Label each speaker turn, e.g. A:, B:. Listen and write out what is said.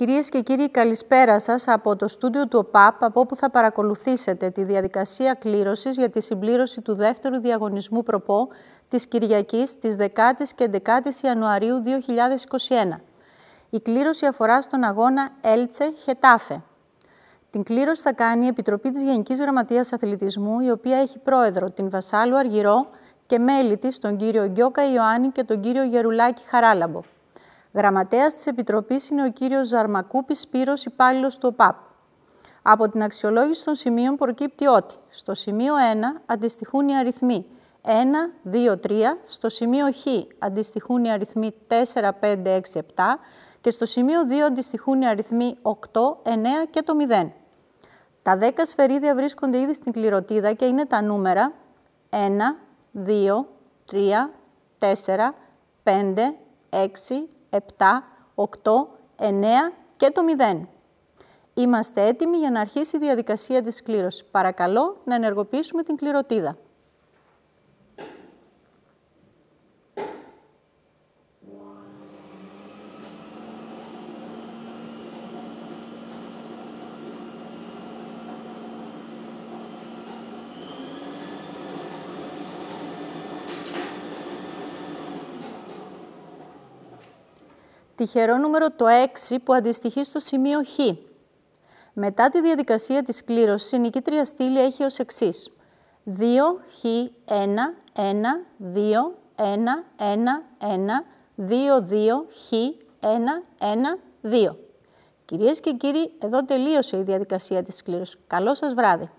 A: Κυρίες και κύριοι, καλησπέρα σας από το στούντιο του ΟΠΑΠ, από όπου θα παρακολουθήσετε τη διαδικασία κλήρωσης για τη συμπλήρωση του δεύτερου διαγωνισμού προπό της Κυριακής της 10ης και 11ης Ιανουαρίου 2021. Η κλήρωση αφορά στον αγώνα Έλτσε Χετάφε. Την κλήρωση θα κάνει η Επιτροπή της Γενικής Γραμματείας Αθλητισμού, η οποία έχει πρόεδρο την Βασάλου Αργυρό και μέλη της τον κύριο Γκιώκα Ιωάννη και τον κύριο Γερουλάκη Χαράλαμπο. Γραμματέας της Επιτροπής είναι ο κύριος Ζαρμακούπης Σπύρος, υπάλληλος του ΟΠΑΠ. Από την αξιολόγηση των σημείων προκύπτει ότι στο σημείο 1 αντιστοιχούν οι αριθμοί 1, 2, 3, στο σημείο Χ αντιστοιχούν οι αριθμοί 4, 5, 6, 7 και στο σημείο 2 αντιστοιχούν οι αριθμοί 8, 9 και το 0. Τα 10 σφαιρίδια βρίσκονται ήδη στην κληροτίδα και είναι τα νούμερα 1, 2, 3, 4, 5, 6, 7, 8, 9 και το 0. Είμαστε έτοιμοι για να αρχίσει η διαδικασία της κλήρωσης. Παρακαλώ να ενεργοποιήσουμε την κληροτίδα. Τυχερό νούμερο το 6 που αντιστοιχεί στο σημείο Χ. Μετά τη διαδικασία της κλήρωσης, η νικήτρια στήλη έχει ως εξής. 2, Χ, 1, 1, 2, 1, 1, 1, 2, 2, Χ, 1, 1, 2. Κυρίες και κύριοι, εδώ τελείωσε η διαδικασία της κλήρωσης. Καλό σας βράδυ.